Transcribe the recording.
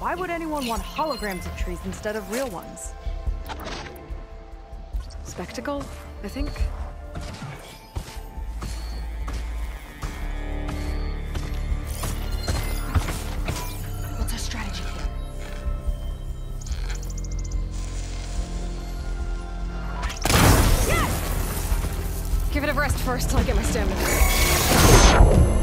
Why would anyone want holograms of trees instead of real ones? Spectacle, I think. Give it a rest first till I get my stamina.